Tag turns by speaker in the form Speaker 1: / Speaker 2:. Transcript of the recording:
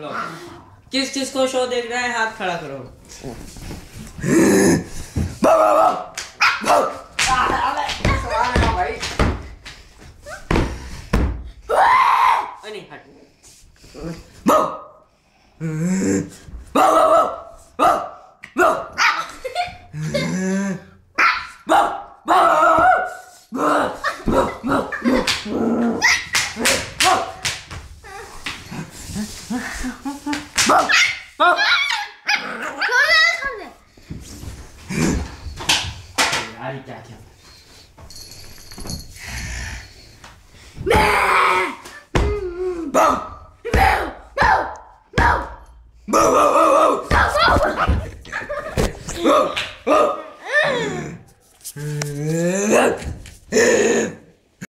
Speaker 1: लोग किस किस को शो देख रहा है? हाथ खड़ा करो। 아니 할. 뭐? 아, 이렇게 할게요.
Speaker 2: Oh!